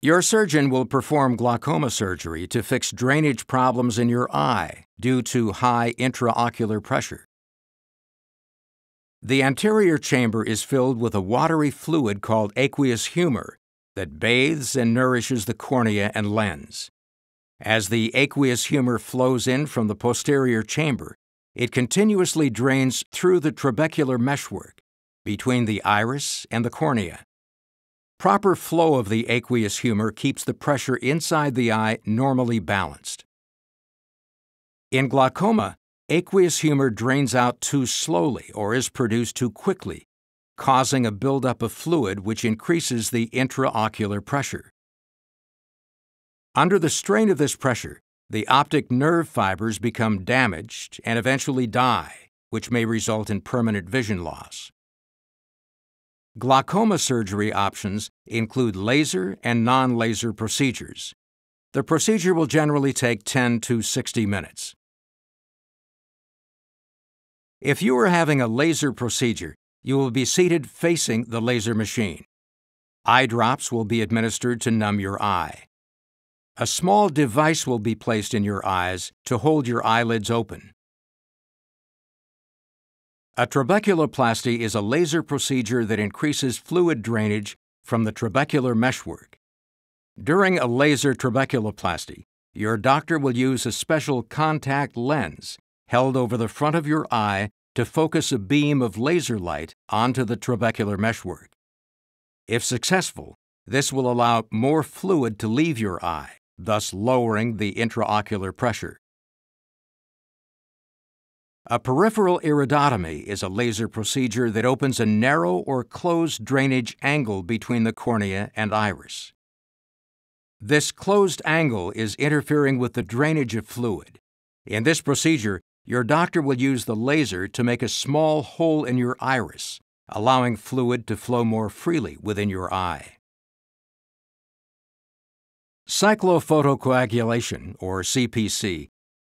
Your surgeon will perform glaucoma surgery to fix drainage problems in your eye due to high intraocular pressure. The anterior chamber is filled with a watery fluid called aqueous humor that bathes and nourishes the cornea and lens. As the aqueous humor flows in from the posterior chamber, it continuously drains through the trabecular meshwork between the iris and the cornea. Proper flow of the aqueous humor keeps the pressure inside the eye normally balanced. In glaucoma, aqueous humor drains out too slowly or is produced too quickly, causing a buildup of fluid which increases the intraocular pressure. Under the strain of this pressure, the optic nerve fibers become damaged and eventually die, which may result in permanent vision loss. Glaucoma surgery options include laser and non laser procedures. The procedure will generally take 10 to 60 minutes. If you are having a laser procedure, you will be seated facing the laser machine. Eye drops will be administered to numb your eye. A small device will be placed in your eyes to hold your eyelids open. A trabeculoplasty is a laser procedure that increases fluid drainage from the trabecular meshwork. During a laser trabeculoplasty, your doctor will use a special contact lens held over the front of your eye to focus a beam of laser light onto the trabecular meshwork. If successful, this will allow more fluid to leave your eye, thus lowering the intraocular pressure. A peripheral iridotomy is a laser procedure that opens a narrow or closed drainage angle between the cornea and iris. This closed angle is interfering with the drainage of fluid. In this procedure, your doctor will use the laser to make a small hole in your iris, allowing fluid to flow more freely within your eye. Cyclophotocoagulation, or CPC,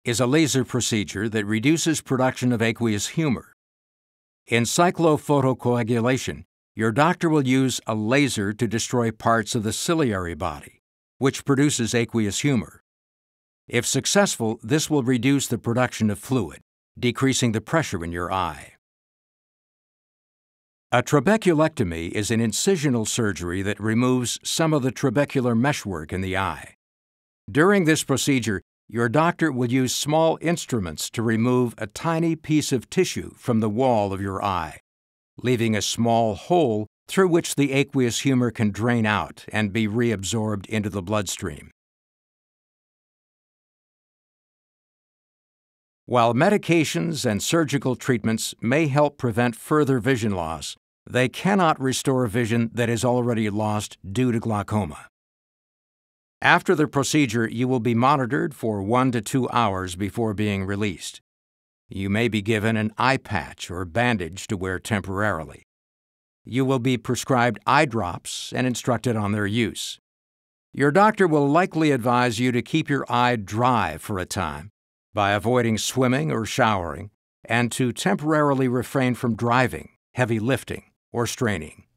is a laser procedure that reduces production of aqueous humor. In cyclophotocoagulation, your doctor will use a laser to destroy parts of the ciliary body, which produces aqueous humor. If successful, this will reduce the production of fluid, decreasing the pressure in your eye. A trabeculectomy is an incisional surgery that removes some of the trabecular meshwork in the eye. During this procedure, your doctor will use small instruments to remove a tiny piece of tissue from the wall of your eye, leaving a small hole through which the aqueous humor can drain out and be reabsorbed into the bloodstream. While medications and surgical treatments may help prevent further vision loss, they cannot restore vision that is already lost due to glaucoma. After the procedure, you will be monitored for one to two hours before being released. You may be given an eye patch or bandage to wear temporarily. You will be prescribed eye drops and instructed on their use. Your doctor will likely advise you to keep your eye dry for a time by avoiding swimming or showering and to temporarily refrain from driving, heavy lifting, or straining.